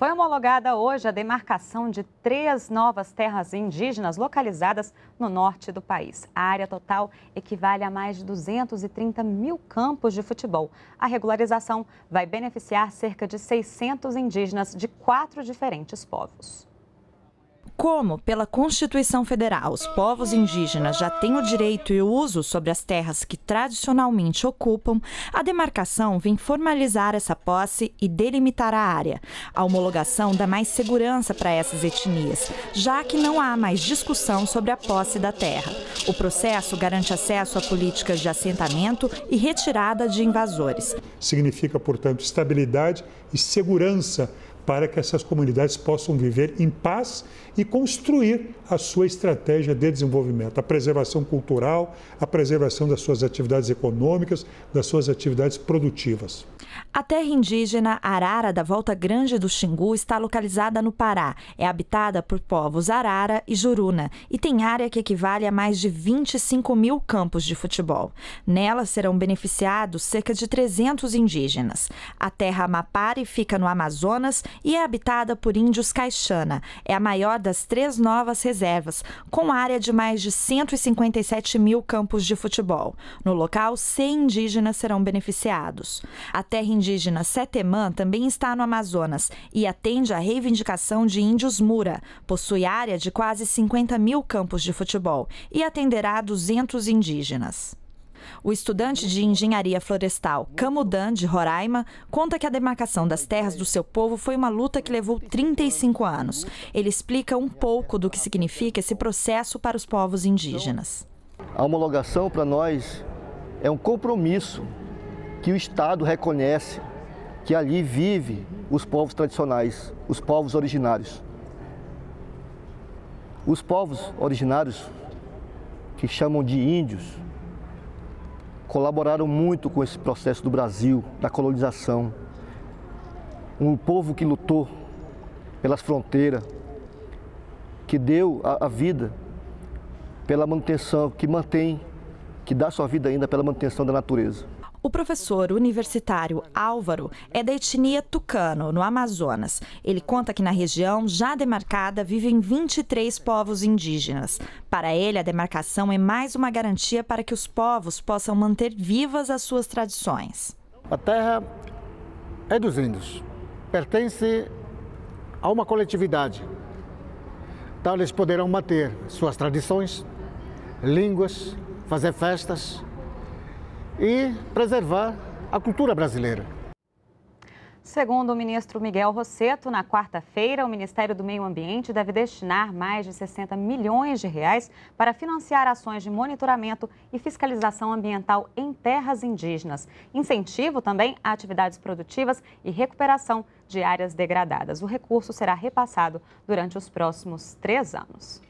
Foi homologada hoje a demarcação de três novas terras indígenas localizadas no norte do país. A área total equivale a mais de 230 mil campos de futebol. A regularização vai beneficiar cerca de 600 indígenas de quatro diferentes povos. Como, pela Constituição Federal, os povos indígenas já têm o direito e o uso sobre as terras que tradicionalmente ocupam, a demarcação vem formalizar essa posse e delimitar a área. A homologação dá mais segurança para essas etnias, já que não há mais discussão sobre a posse da terra. O processo garante acesso a políticas de assentamento e retirada de invasores. Significa, portanto, estabilidade e segurança para que essas comunidades possam viver em paz e construir a sua estratégia de desenvolvimento, a preservação cultural, a preservação das suas atividades econômicas, das suas atividades produtivas. A terra indígena Arara da Volta Grande do Xingu está localizada no Pará. É habitada por povos Arara e Juruna e tem área que equivale a mais de 25 mil campos de futebol. Nela serão beneficiados cerca de 300 indígenas. A terra Amapari fica no Amazonas e é habitada por índios Caixana. É a maior das três novas reservas, com área de mais de 157 mil campos de futebol. No local, 100 indígenas serão beneficiados. A terra indígena Setemã também está no Amazonas e atende à reivindicação de índios Mura. Possui área de quase 50 mil campos de futebol e atenderá 200 indígenas. O estudante de engenharia florestal Camudan, de Roraima, conta que a demarcação das terras do seu povo foi uma luta que levou 35 anos. Ele explica um pouco do que significa esse processo para os povos indígenas. A homologação para nós é um compromisso que o Estado reconhece que ali vive os povos tradicionais, os povos originários. Os povos originários, que chamam de índios, colaboraram muito com esse processo do Brasil, da colonização. Um povo que lutou pelas fronteiras, que deu a, a vida pela manutenção, que mantém, que dá sua vida ainda pela manutenção da natureza. O professor universitário Álvaro é da etnia Tucano, no Amazonas. Ele conta que na região já demarcada vivem 23 povos indígenas. Para ele, a demarcação é mais uma garantia para que os povos possam manter vivas as suas tradições. A terra é dos índios, pertence a uma coletividade. Então, eles poderão manter suas tradições, línguas, fazer festas e preservar a cultura brasileira. Segundo o ministro Miguel Rosseto, na quarta-feira, o Ministério do Meio Ambiente deve destinar mais de 60 milhões de reais para financiar ações de monitoramento e fiscalização ambiental em terras indígenas, incentivo também a atividades produtivas e recuperação de áreas degradadas. O recurso será repassado durante os próximos três anos.